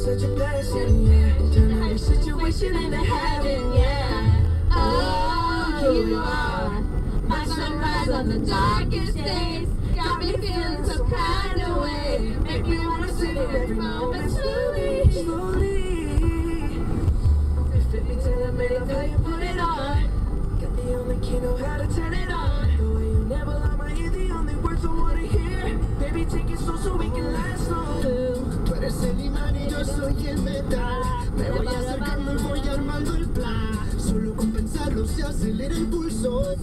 such a blessing, yeah. Turn every situation into heaven, yeah. Oh, you are my sunrise on the darkest days. Got me feeling some kind of way. Make me wanna sing it every moment slowly. Slowly. It fit me till I made love how you put it on. Got the only key, know how to turn it on. The way you never lie my ear, the only words I wanna hear. Baby, take it slow so we can last long. Tú eres el imán Me voy acercando y voy armando el plan. Solo con pensarlo se acelera el pulso.